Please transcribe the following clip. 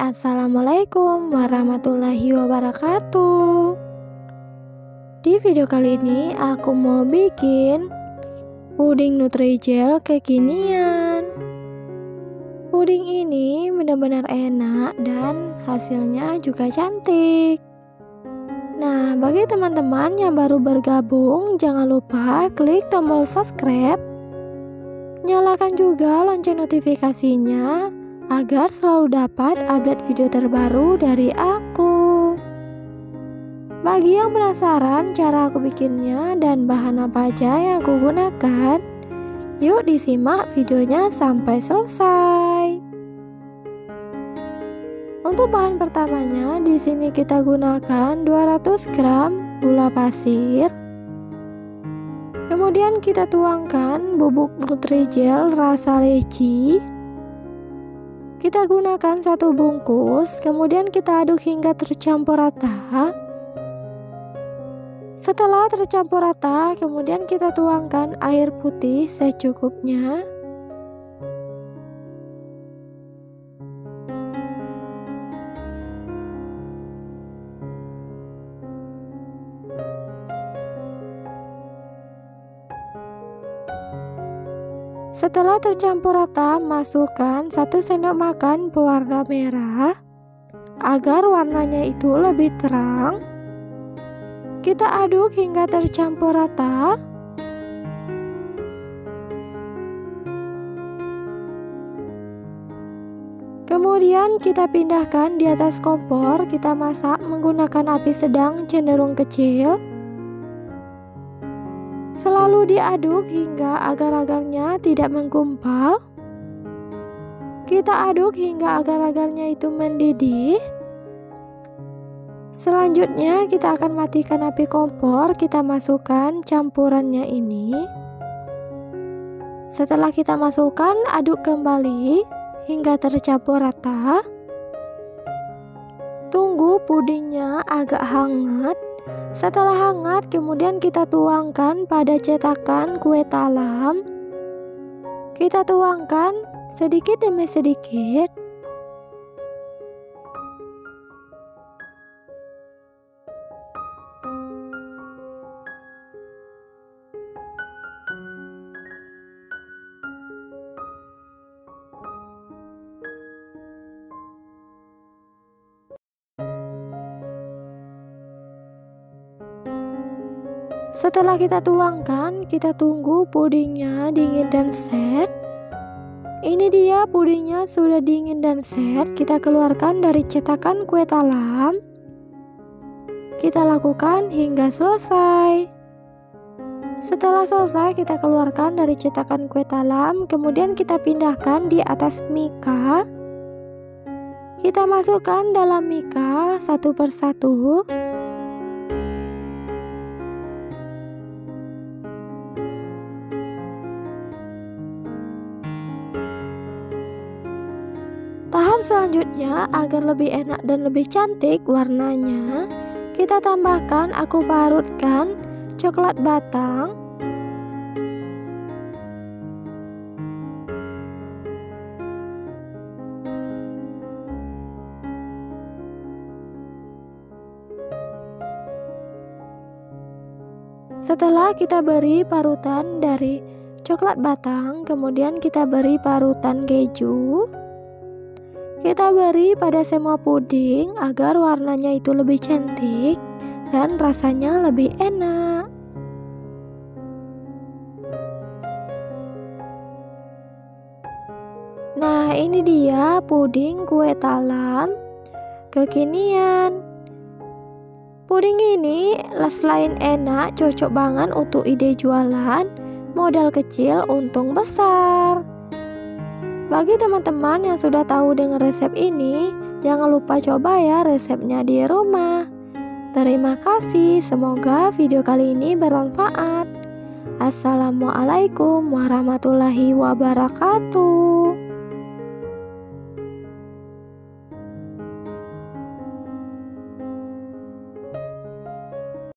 Assalamualaikum warahmatullahi wabarakatuh. Di video kali ini aku mau bikin Puding Nutrijel kekinian. Puding ini benar-benar enak dan hasilnya juga cantik. Nah, bagi teman-teman yang baru bergabung, jangan lupa klik tombol subscribe. Nyalakan juga lonceng notifikasinya agar selalu dapat update video terbaru dari aku. Bagi yang penasaran cara aku bikinnya dan bahan apa aja yang aku gunakan, yuk disimak videonya sampai selesai. Untuk bahan pertamanya, di sini kita gunakan 200 gram gula pasir. Kemudian kita tuangkan bubuk Nutrijel rasa leci kita gunakan satu bungkus, kemudian kita aduk hingga tercampur rata. Setelah tercampur rata, kemudian kita tuangkan air putih secukupnya. Setelah tercampur rata, masukkan 1 sendok makan pewarna merah agar warnanya itu lebih terang. Kita aduk hingga tercampur rata. Kemudian kita pindahkan di atas kompor, kita masak menggunakan api sedang cenderung kecil. Selalu diaduk hingga agar-agarnya tidak menggumpal. Kita aduk hingga agar-agarnya itu mendidih. Selanjutnya kita akan matikan api kompor, kita masukkan campurannya ini. Setelah kita masukkan, aduk kembali hingga tercampur rata. Tunggu pudingnya agak hangat setelah hangat, kemudian kita tuangkan pada cetakan kue talam. Kita tuangkan sedikit demi sedikit. Setelah kita tuangkan, kita tunggu pudingnya dingin dan set. Ini dia pudingnya sudah dingin dan set. Kita keluarkan dari cetakan kue talam. Kita lakukan hingga selesai. Setelah selesai, kita keluarkan dari cetakan kue talam, kemudian kita pindahkan di atas mika. Kita masukkan dalam mika satu persatu. Tahap selanjutnya agar lebih enak dan lebih cantik warnanya, kita tambahkan aku parutkan coklat batang. Setelah kita beri parutan dari coklat batang, kemudian kita beri parutan keju. Kita beri pada semua puding agar warnanya itu lebih cantik dan rasanya lebih enak. Nah, ini dia puding kue talam kekinian. Puding ini selain enak, cocok banget untuk ide jualan, modal kecil untung besar. Bagi teman-teman yang sudah tahu dengan resep ini, jangan lupa coba ya resepnya di rumah. Terima kasih, semoga video kali ini bermanfaat. Assalamualaikum warahmatullahi wabarakatuh.